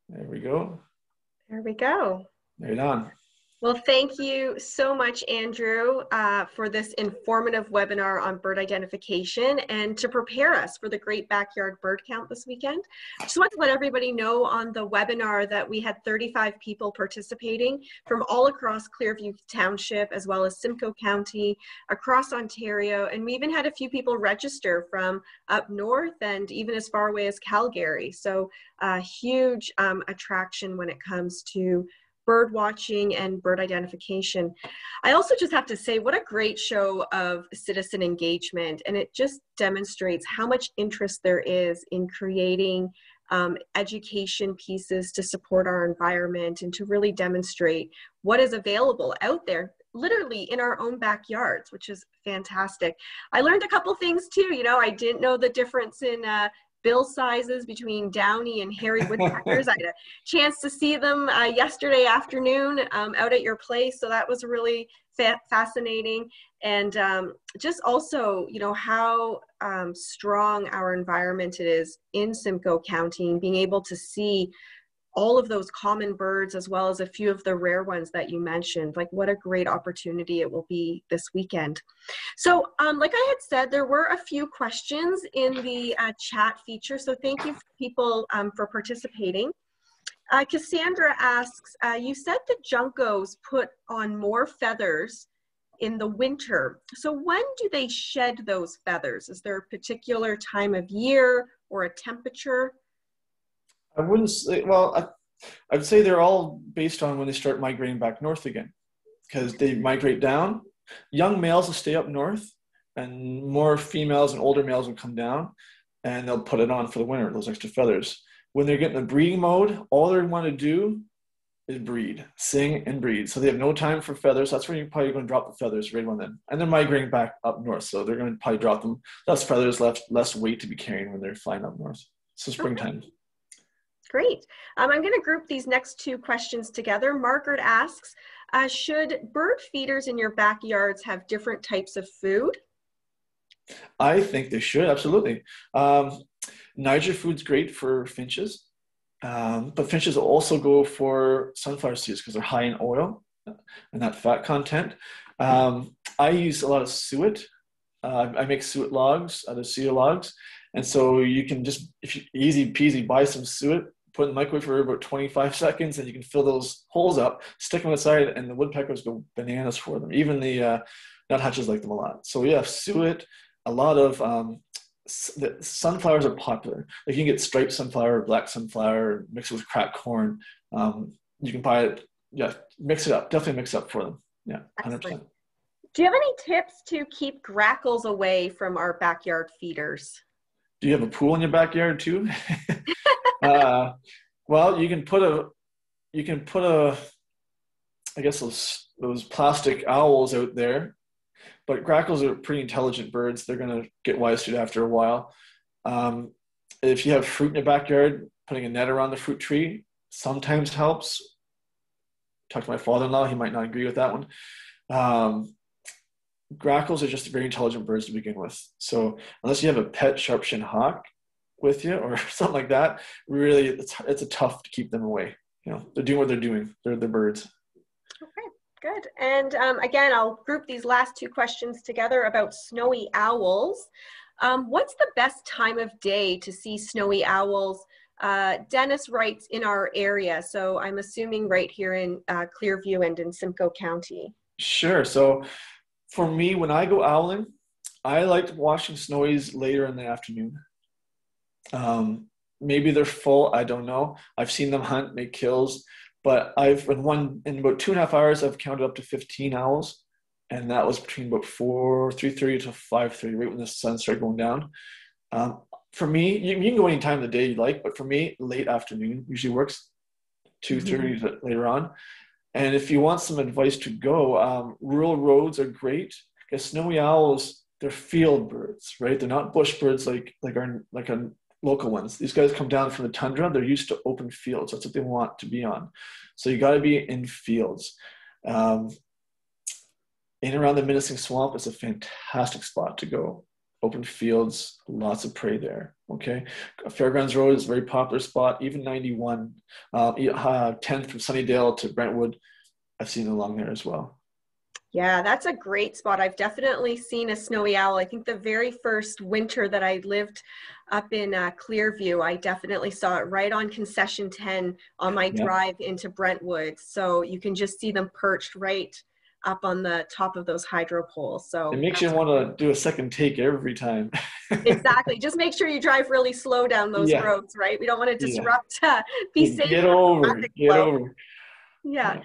There we go. There we go. Right on. Well, thank you so much, Andrew, uh, for this informative webinar on bird identification and to prepare us for the Great Backyard Bird Count this weekend. I just want to let everybody know on the webinar that we had 35 people participating from all across Clearview Township as well as Simcoe County, across Ontario, and we even had a few people register from up north and even as far away as Calgary. So a huge um, attraction when it comes to bird watching and bird identification. I also just have to say, what a great show of citizen engagement. And it just demonstrates how much interest there is in creating um, education pieces to support our environment and to really demonstrate what is available out there literally in our own backyards, which is fantastic. I learned a couple things too. You know, I didn't know the difference in uh, bill sizes between downy and hairy woodpeckers. I had a chance to see them uh, yesterday afternoon um, out at your place, so that was really fa fascinating. And um, just also, you know, how um, strong our environment it is in Simcoe County, being able to see all of those common birds as well as a few of the rare ones that you mentioned. Like what a great opportunity it will be this weekend. So um, like I had said, there were a few questions in the uh, chat feature. So thank you for people um, for participating. Uh, Cassandra asks, uh, you said the juncos put on more feathers in the winter. So when do they shed those feathers? Is there a particular time of year or a temperature? I wouldn't say, well, I, I'd say they're all based on when they start migrating back north again because they migrate down. Young males will stay up north, and more females and older males will come down and they'll put it on for the winter, those extra feathers. When they're getting the breeding mode, all they want to do is breed, sing and breed. So they have no time for feathers. That's where you're probably going to drop the feathers right on then. And they're migrating back up north. So they're going to probably drop them. Less feathers, less, less weight to be carrying when they're flying up north. So springtime. Okay. Great. Um, I'm going to group these next two questions together. Margaret asks, uh, should bird feeders in your backyards have different types of food? I think they should, absolutely. Um, Niger food's great for finches, um, but finches also go for sunflower seeds because they're high in oil and that fat content. Um, I use a lot of suet. Uh, I make suet logs of cedar logs. And so you can just, if you easy peasy, buy some suet, put in the microwave for about 25 seconds, and you can fill those holes up, stick them aside, and the woodpeckers go bananas for them. Even the uh, nuthatches like them a lot. So yeah, suet, a lot of um, the sunflowers are popular. Like you can get striped sunflower, black sunflower, mix it with cracked corn. Um, you can buy it. Yeah, mix it up. Definitely mix it up for them. Yeah, hundred percent. Do you have any tips to keep grackles away from our backyard feeders? Do you have a pool in your backyard too? [laughs] uh, well, you can put a, you can put a, I guess those those plastic owls out there, but grackles are pretty intelligent birds. They're gonna get wise to it after a while. Um, if you have fruit in your backyard, putting a net around the fruit tree sometimes helps. Talk to my father-in-law; he might not agree with that one. Um, grackles are just very intelligent birds to begin with. So unless you have a pet sharpshin hawk, with you or [laughs] something like that, really it's it's a tough to keep them away. You know, they're doing what they're doing. They're the birds. Okay, good. And um, again, I'll group these last two questions together about snowy owls. Um, what's the best time of day to see snowy owls? Uh, Dennis writes in our area, so I'm assuming right here in uh, Clearview and in Simcoe County. Sure. So for me, when I go owling, I like watching snowies later in the afternoon. Um, maybe they're full. I don't know. I've seen them hunt, make kills, but I've in one in about two and a half hours, I've counted up to 15 owls, and that was between about four, three thirty to five thirty, right when the sun started going down. Um, for me, you, you, can go any time of the day you like, but for me, late afternoon usually works. Two thirty mm-hmm. later on, and if you want some advice to go, um, rural roads are great because snowy owls they're field birds, right? They're not bush birds like like our like a local ones. These guys come down from the tundra. They're used to open fields. That's what they want to be on. So you got to be in fields. Um, in around the Minesing Swamp is a fantastic spot to go. Open fields, lots of prey there. Okay, Fairgrounds Road is a very popular spot. Even 91, uh, 10th from Sunnidale to Brentwood, I've seen along there as well. Yeah, that's a great spot. I've definitely seen a snowy owl. I think the very first winter that I lived up in uh, Clearview, I definitely saw it right on concession 10 on my drive into Brentwood. So you can just see them perched right up on the top of those hydro poles. So it makes you want to do a second take every time. [laughs] exactly. Just make sure you drive really slow down those yeah. roads, right? We don't want to disrupt. Yeah. Uh, [laughs] be safe. Get over. Get over. Yeah. yeah.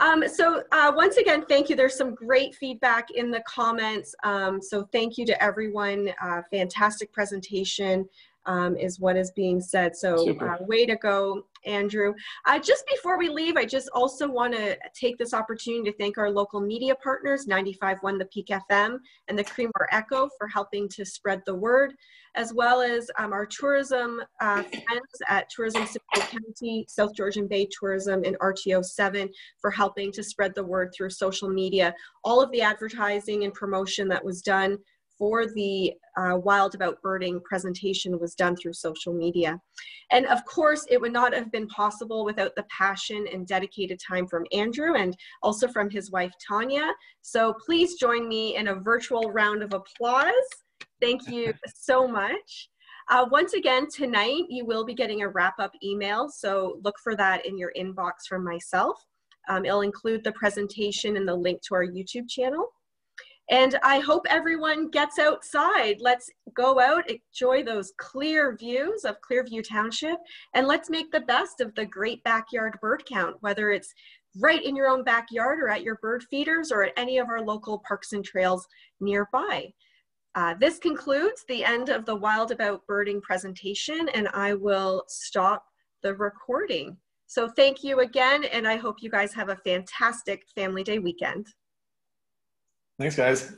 Um, so uh, once again, thank you. There's some great feedback in the comments. Um, so thank you to everyone. Uh, fantastic presentation um, is what is being said. So uh, way to go, Andrew. Uh, just before we leave, I just also want to take this opportunity to thank our local media partners, 95.1 The Peak FM and the Creemore Echo for helping to spread the word, as well as um, our tourism uh, friends at Tourism County, South Georgian Bay Tourism, and RTO 7 for helping to spread the word through social media. All of the advertising and promotion that was done for the uh, Wild About Birding presentation was done through social media. And of course, it would not have been possible without the passion and dedicated time from Andrew and also from his wife, Tanya. So please join me in a virtual round of applause. Thank you [laughs] so much. Uh, once again, tonight you will be getting a wrap-up email, so look for that in your inbox from myself. Um, it'll include the presentation and the link to our YouTube channel. And I hope everyone gets outside. Let's go out, enjoy those clear views of Clearview Township, and let's make the best of the great backyard bird count, whether it's right in your own backyard or at your bird feeders or at any of our local parks and trails nearby. Uh, this concludes the end of the Wild About Birding presentation, and I will stop the recording. So thank you again, and I hope you guys have a fantastic Family Day weekend. Thanks, guys.